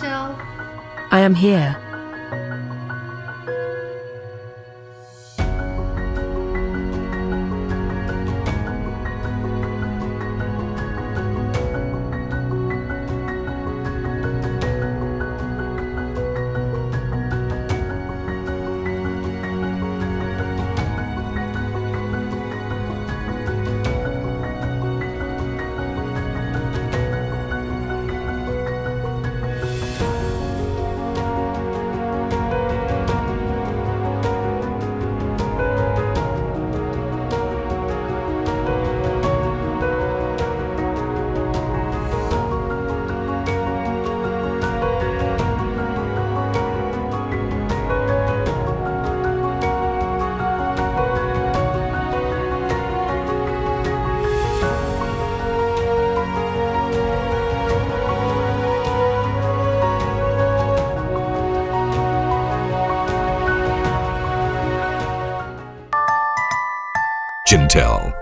I am here. Can Tell.